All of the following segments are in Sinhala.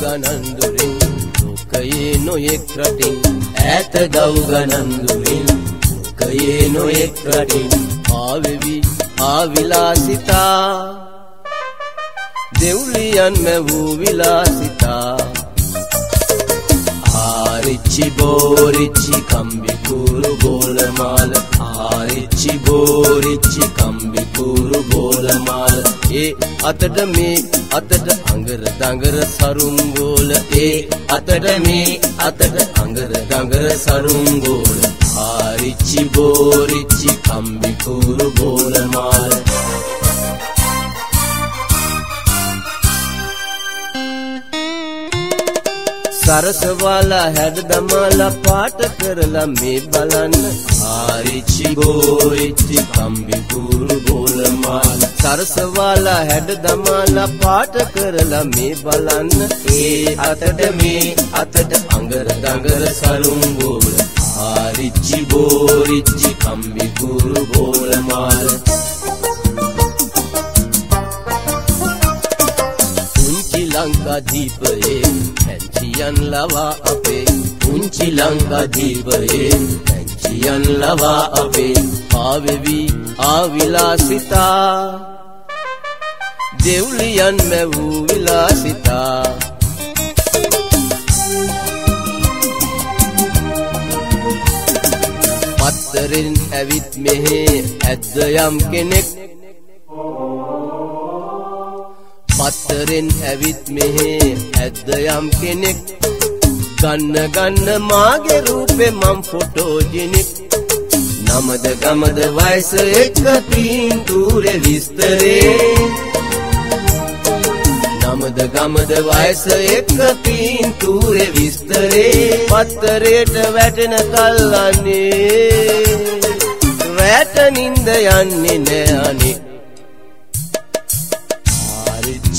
ගණන්දුරින් ලෝකයේ නොයෙක් රටින්. ඈත ගව් ගණන්දුරින් ලෝකයේ නොයෙක් රටින්. ආවෙවි ආවිලාසිතා. දෙව්ලියන් මැවූ විලාසිතා. ආරිච්චි බෝරිච්චි කම්බිකුරු ගෝලමාල ආරිච්චි බෝරිච්චි කම්බිකුරු ගෝලමාල ඒ අතට මේ අතට අඟර දඟර සරුම් ගෝල. ඒ අතට මේ අතට අඟර දඟර සරුම් සරසවාලා හැඩ දමාලා පාට කරලා මේ බලන්න. ආරිච්චි බෝරිච්චි කම්බි කුරු බෝලමාල. සරසවාලා හැඩ දමාලා පාට කරලා මේ බලන්න. ඒ අතට මේ අතට අඟර දඟර සරුම් බෝල. ආරිච්චි බෝරිච්චි කම්බි කුරු බෝලමාල. පුංචි ලංකා දීපයේ පැංචියන් ලවා අපේ පුංචි ලංකා දීපයේ පැංචියන් ලවා අපේ ආවෙවි ආවිලාසිතා දෙව්ලියන් මැවූ විලාසිතා පත්තරෙන් ඇවිත් මෙහෙ ඇද්ද යම් කෙනෙක් පත්තරෙන් ඇවිත් මෙහෙ ඇද්ද යම් කෙනෙක්? ගන්න ගන්න මාගේ රූපේ මම් ෆොටෝජෙනික් නමද ගමද වයස එක පීන්තූරේ විස්තරේ. නමද ගමද වයස එක පීන්තූරේ විස්තරේ. පත්තරේට වැටෙන කල්ලන්නේ රැට නින්ද යන්නේ නෑ අනේ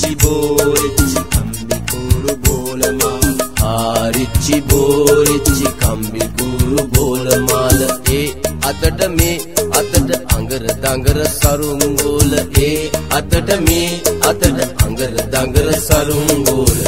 ආරිච්චි බෝරිච්චි කම්බි කුරු බෝලමාල ආරිච්චි බෝරිච්චි කම්බි කුරු බෝලමාල ඒ අතට මේ අතට අඟර දඟර සරුම් ගෝල ඒ අතට මේ අතට අඟර දඟර සරුම් ගෝල ආරිච්චි බෝරිච්චි කම්බි